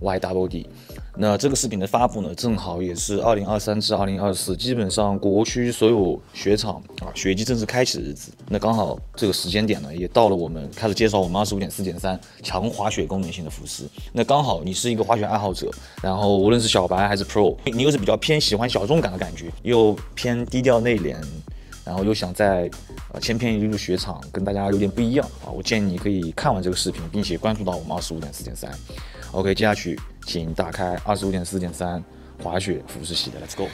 Y W D。那这个视频的发布呢，正好也是二零二三至二零二四，基本上国区所有雪场啊雪季正式开启的日子。那刚好这个时间点呢，也到了我们开始介绍我们二十五点四点三强滑雪功能性的服饰。那刚好你是一个滑雪爱好者，然后无论是小白还是 Pro，你又是比较偏喜欢小众感的感觉，又偏低调内敛。然后又想在呃千篇一律的雪场跟大家有点不一样啊，我建议你可以看完这个视频，并且关注到我们二十五点四点三。OK，接下去请打开二十五点四点三滑雪服饰系列，Let's go。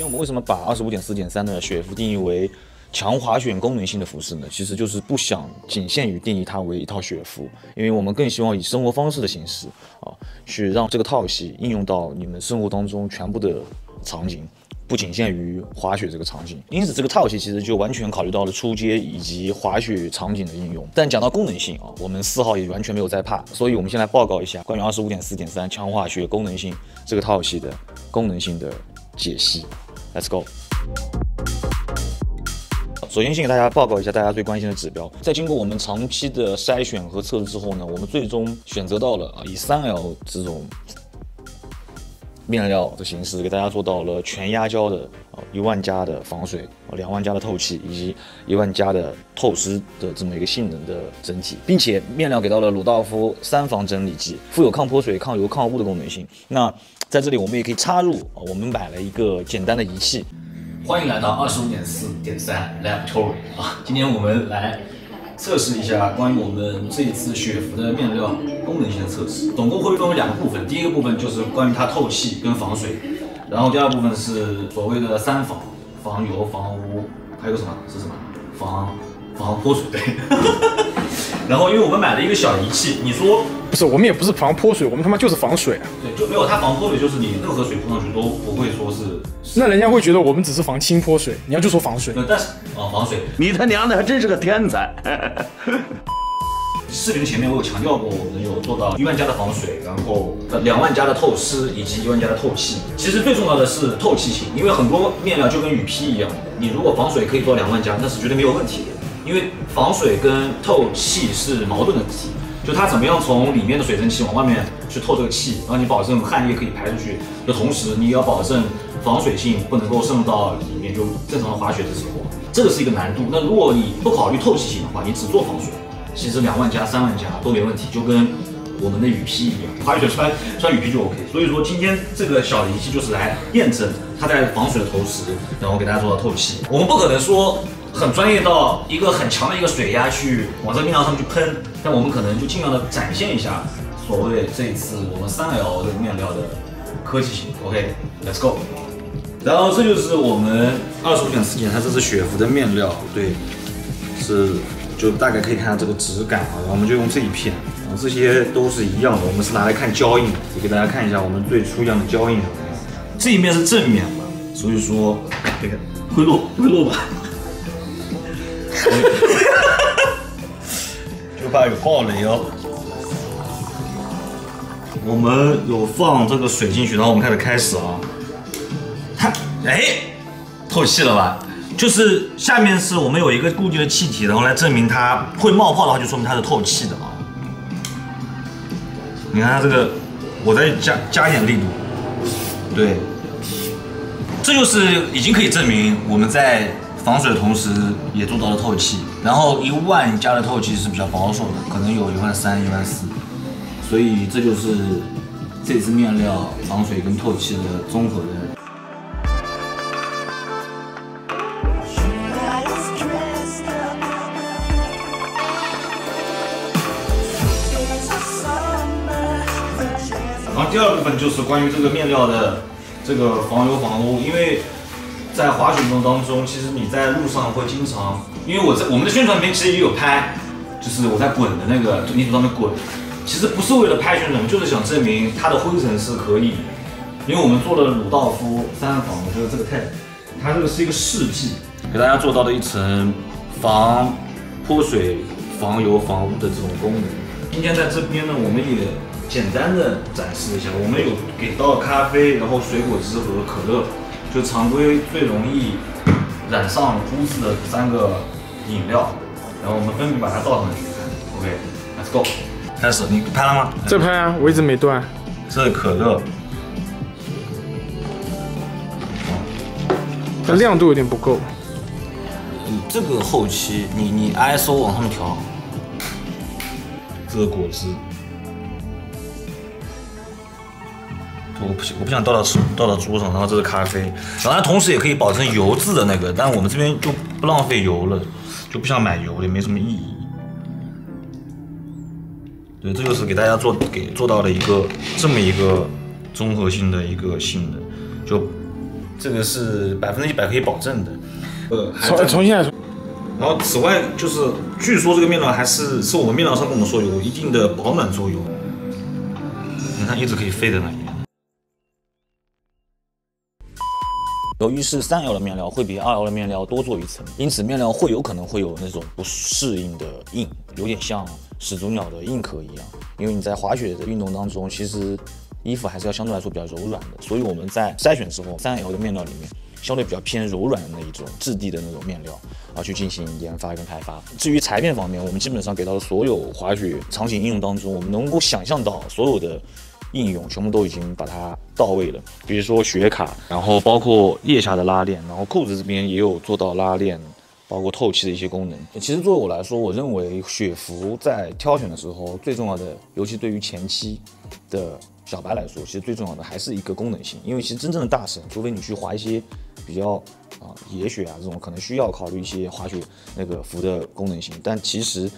因为，我们为什么把二十五点四点三的雪服定义为强滑雪功能性的服饰呢？其实就是不想仅限于定义它为一套雪服，因为我们更希望以生活方式的形式啊，去让这个套系应用到你们生活当中全部的场景，不仅限于滑雪这个场景。因此，这个套系其实就完全考虑到了出街以及滑雪场景的应用。但讲到功能性啊，我们丝毫也完全没有在怕。所以，我们先来报告一下关于二十五点四点三强化雪功能性这个套系的功能性的。解析，Let's go。首先，先给大家报告一下大家最关心的指标。在经过我们长期的筛选和测试之后呢，我们最终选择到了啊，以三 L 这种面料的形式，给大家做到了全压胶的啊一万加的防水，啊两万加的透气，以及一万加的透湿的这么一个性能的整体，并且面料给到了鲁道夫三防整理剂，富有抗泼水、抗油、抗污的功能性。那在这里，我们也可以插入啊，我们买了一个简单的仪器。欢迎来到二十五点四点三 Laboratory 啊！今天我们来测试一下关于我们这次雪服的面料功能性的测试。总共会分为两个部分，第一个部分就是关于它透气跟防水，然后第二部分是所谓的三防：防油、防污，还有什么？是什么？防防泼水。对。然后，因为我们买了一个小仪器，你说不是？我们也不是防泼水，我们他妈就是防水。对，就没有它防泼水，就是你任何水泼上去都不会说是。那人家会觉得我们只是防轻泼水，你要就说防水。但是啊，防水，你他娘的还真是个天才。视频前面我有强调过，我们有做到一万加的防水，然后两万加的透湿以及一万加的透气。其实最重要的是透气性，因为很多面料就跟雨披一样，你如果防水可以做两万加，那是绝对没有问题的。因为防水跟透气是矛盾的题，就它怎么样从里面的水蒸气往外面去透这个气，然后你保证汗液可以排出去的同时，你也要保证防水性不能够渗入到里面，就正常的滑雪的时候，这个是一个难度。那如果你不考虑透气性的话，你只做防水，其实两万加、三万加都没问题，就跟我们的雨披一样，滑雪穿穿雨披就 OK。所以说今天这个小仪器就是来验证它在防水的同时，然后给大家做到透气。我们不可能说。很专业到一个很强的一个水压去往这个面料上去喷，但我们可能就尽量的展现一下所谓这次我们三 L 这个面料的科技性。OK，Let's go。然后这就是我们二十五点四件，它这是雪服的面料，对，是就大概可以看到这个质感啊。然后我们就用这一片，啊，这些都是一样的。我们是拿来看胶印，也给大家看一下我们最初样的胶印。这一面是正面嘛，所以说这个会落会落吧。就怕有爆雷哦。我们有放这个水进去，然后我们开始开始啊。它哎，透气了吧？就是下面是我们有一个固定的气体，然后来证明它会冒泡的话，就说明它是透气的啊。你看它这个，我再加加一点力度，对，这就是已经可以证明我们在。防水的同时也做到了透气，然后一万加的透气是比较保守的，可能有一万三、一万四，所以这就是这支面料防水跟透气的综合的。然后第二部分就是关于这个面料的这个防油防污，因为在滑雪运动当中，其实你在路上会经常，因为我在我们的宣传片其实也有拍，就是我在滚的那个泥土上面滚，其实不是为了拍宣传，就是想证明它的灰尘是可以，因为我们做了鲁道夫三房，我觉得这个太，它这个是一个试剂，给大家做到了一层防泼水、防油、防污的这种功能。今天在这边呢，我们也简单的展示一下，我们有给到咖啡，然后水果汁和可乐，就常规最容易染上污渍的三个饮料，然后我们分别把它倒上去看。OK，Let's go，开始，你拍了吗？在拍啊，我一直没断。这是可乐，它亮度有点不够。你这个后期你你 ISO 往上面调，这是果汁，我不想我不想倒到倒到桌上，然后这是咖啡，然后它同时也可以保证油渍的那个，但我们这边就不浪费油了，就不想买油，也没什么意义。对，这就是给大家做给做到了一个这么一个综合性的一个性能，就这个是百分之一百可以保证的。呃，还重在重新来说，然后此外就是，据说这个面料还是是我们面料商跟我们说有一定的保暖作用。你看，一直可以飞在那里。由于是三 L 的面料会比二 L 的面料多做一层，因此面料会有可能会有那种不适应的硬，有点像始祖鸟的硬壳一样。因为你在滑雪的运动当中，其实衣服还是要相对来说比较柔软的，所以我们在筛选之后，三 L 的面料里面相对比较偏柔软的那一种质地的那种面料啊，去进行研发跟开发。至于裁片方面，我们基本上给到了所有滑雪场景应用当中，我们能够想象到所有的应用全部都已经把它到位了。比如说雪卡，然后包括腋下的拉链，然后扣子这边也有做到拉链，包括透气的一些功能。其实作为我来说，我认为雪服在挑选的时候最重要的，尤其对于前期的小白来说，其实最重要的还是一个功能性。因为其实真正的大神，除非你去滑一些比较啊野雪啊这种，可能需要考虑一些滑雪那个服的功能性，但其实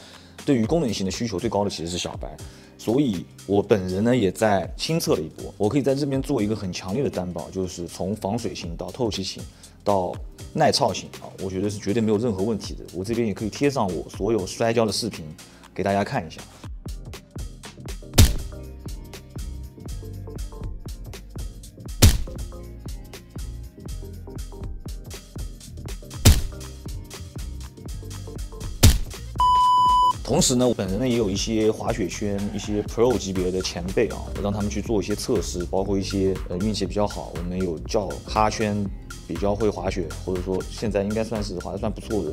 对于功能性的需求最高的其实是小白。所以我本人呢也在亲测了一波，我可以在这边做一个很强烈的担保，就是从防水性到透气性到耐操性啊，我觉得是绝对没有任何问题的。我这边也可以贴上我所有摔跤的视频给大家看一下。同时呢，我本人呢也有一些滑雪圈一些 Pro 级别的前辈啊，我让他们去做一些测试，包括一些呃运气比较好，我们有叫哈圈比较会滑雪，或者说现在应该算是滑的算不错的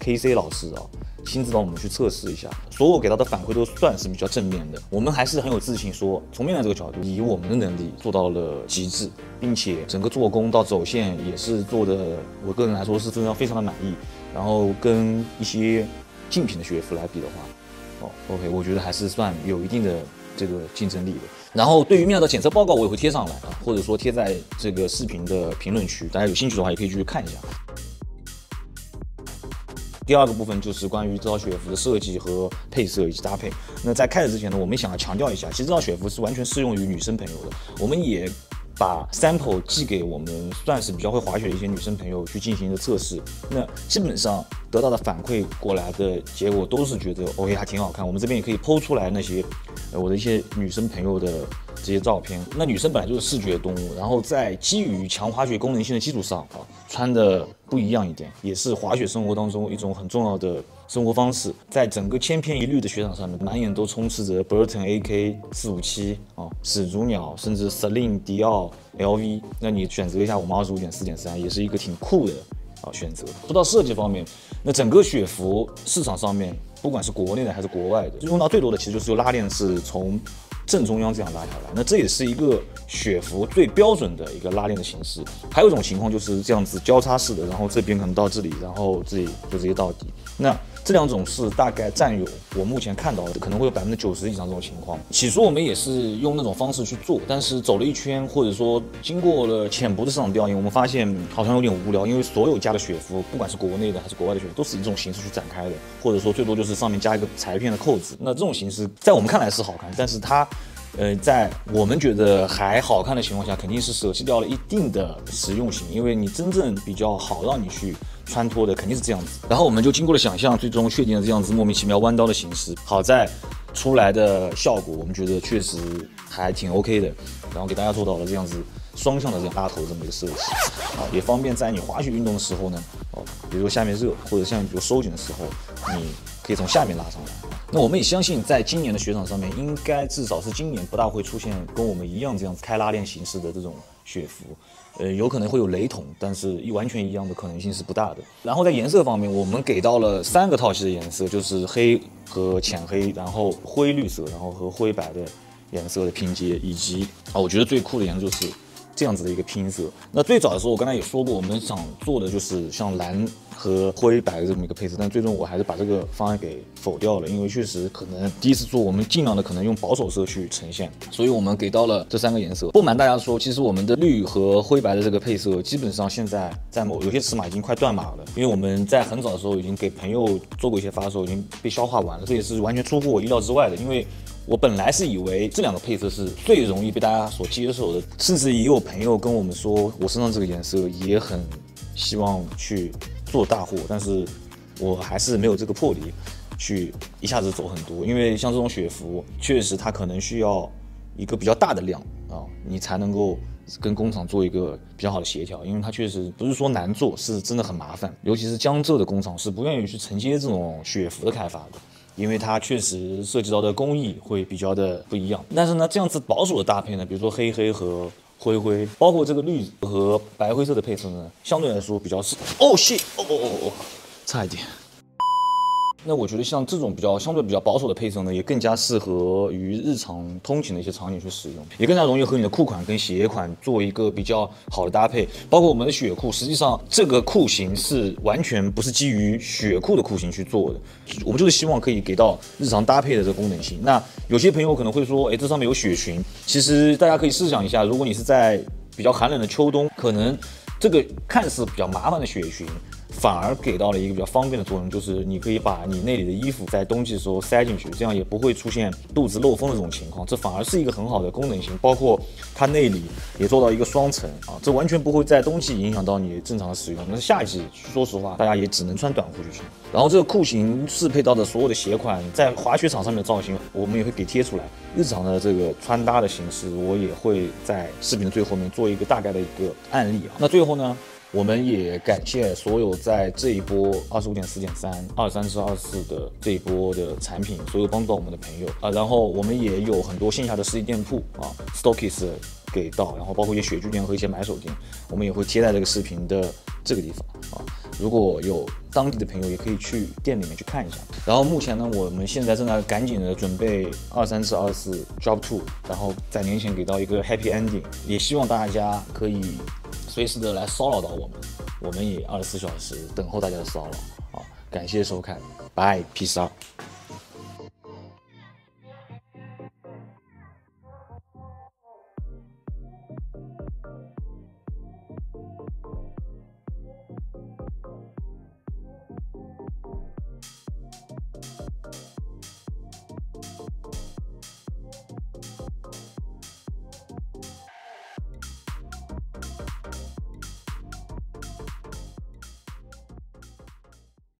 KC 老师啊，亲自帮我们去测试一下，所有给到的反馈都算是比较正面的。我们还是很有自信说，从面料这个角度，以我们的能力做到了极致，并且整个做工到走线也是做的，我个人来说是非常非常的满意。然后跟一些竞品的学服来比的话，哦，OK，我觉得还是算有一定的这个竞争力的。然后对于面料的检测报告，我也会贴上来啊，或者说贴在这个视频的评论区，大家有兴趣的话也可以去看一下。第二个部分就是关于这套雪服的设计和配色以及搭配。那在开始之前呢，我们想要强调一下，其实这套雪服是完全适用于女生朋友的。我们也把 sample 寄给我们算是比较会滑雪的一些女生朋友去进行一个测试。那基本上得到的反馈过来的结果都是觉得 OK 还挺好看。我们这边也可以剖出来那些我的一些女生朋友的这些照片。那女生本来就是视觉动物，然后在基于强滑雪功能性的基础上啊，穿的不一样一点，也是滑雪生活当中一种很重要的生活方式。在整个千篇一律的雪场上面，满眼都充斥着 Burton AK 四五七啊，始祖鸟，甚至 Celine、迪奥、LV。那你选择一下我们二十五点四点三，也是一个挺酷的啊选择。说到设计方面，那整个雪服市场上面，不管是国内的还是国外的，用到最多的其实就是拉链是从正中央这样拉下来，那这也是一个雪服最标准的一个拉链的形式。还有一种情况就是这样子交叉式的，然后这边可能到这里，然后这里就直接到底。那这两种是大概占有我目前看到的，可能会有百分之九十以上这种情况。起初我们也是用那种方式去做，但是走了一圈，或者说经过了浅薄的市场调研，我们发现好像有点无聊，因为所有家的雪服，不管是国内的还是国外的雪服，都是以这种形式去展开的，或者说最多就是上面加一个裁片的扣子。那这种形式在我们看来是好看，但是它呃，在我们觉得还好看的情况下，肯定是舍弃掉了一定的实用性，因为你真正比较好让你去穿脱的肯定是这样子。然后我们就经过了想象，最终确定了这样子莫名其妙弯刀的形式。好在出来的效果，我们觉得确实还挺 OK 的。然后给大家做到了这样子双向的这样拉头这么一个设计，啊，也方便在你滑雪运动的时候呢，哦，比如说下面热或者像比如收紧的时候，你可以从下面拉上来。那我们也相信，在今年的雪场上面，应该至少是今年不大会出现跟我们一样这样子开拉链形式的这种雪服，呃，有可能会有雷同，但是一完全一样的可能性是不大的。然后在颜色方面，我们给到了三个套系的颜色，就是黑和浅黑，然后灰绿色，然后和灰白的颜色的拼接，以及啊，我觉得最酷的颜色就是。这样子的一个拼色。那最早的时候，我刚才也说过，我们想做的就是像蓝和灰白的这么一个配色，但最终我还是把这个方案给否掉了，因为确实可能第一次做，我们尽量的可能用保守色去呈现，所以我们给到了这三个颜色。不瞒大家说，其实我们的绿和灰白的这个配色，基本上现在在某有些尺码已经快断码了，因为我们在很早的时候已经给朋友做过一些发售，已经被消化完了，这也是完全出乎我意料之外的，因为。我本来是以为这两个配色是最容易被大家所接受的，甚至也有朋友跟我们说，我身上这个颜色也很希望去做大货，但是我还是没有这个魄力去一下子走很多，因为像这种雪服，确实它可能需要一个比较大的量啊，你才能够跟工厂做一个比较好的协调，因为它确实不是说难做，是真的很麻烦，尤其是江浙的工厂是不愿意去承接这种雪服的开发的。因为它确实涉及到的工艺会比较的不一样，但是呢，这样子保守的搭配呢，比如说黑黑和灰灰，包括这个绿和白灰色的配色呢，相对来说比较是。哦，谢，哦哦哦哦，差一点。那我觉得像这种比较相对比较保守的配色呢，也更加适合于日常通勤的一些场景去使用，也更加容易和你的裤款跟鞋款做一个比较好的搭配。包括我们的雪裤，实际上这个裤型是完全不是基于雪裤的裤型去做的，我们就是希望可以给到日常搭配的这个功能性。那有些朋友可能会说，哎，这上面有雪裙，其实大家可以试想一下，如果你是在比较寒冷的秋冬，可能这个看似比较麻烦的雪裙。反而给到了一个比较方便的作用，就是你可以把你内里的衣服在冬季的时候塞进去，这样也不会出现肚子漏风的这种情况。这反而是一个很好的功能性，包括它内里也做到一个双层啊，这完全不会在冬季影响到你正常的使用。那夏季，说实话，大家也只能穿短裤去穿。然后这个裤型适配到的所有的鞋款，在滑雪场上面的造型，我们也会给贴出来。日常的这个穿搭的形式，我也会在视频的最后面做一个大概的一个案例啊。那最后呢？我们也感谢所有在这一波二十五点四点三二三至二四的这一波的产品，所有帮助到我们的朋友啊。然后我们也有很多线下的实体店铺啊 stockis 给到，然后包括一些雪具店和一些买手店，我们也会贴在这个视频的这个地方啊。如果有当地的朋友，也可以去店里面去看一下。然后目前呢，我们现在正在赶紧的准备二三至二四 Drop Two，然后在年前给到一个 Happy Ending，也希望大家可以。随时的来骚扰到我们，我们也二十四小时等候大家的骚扰。好，感谢收看，拜，peace out。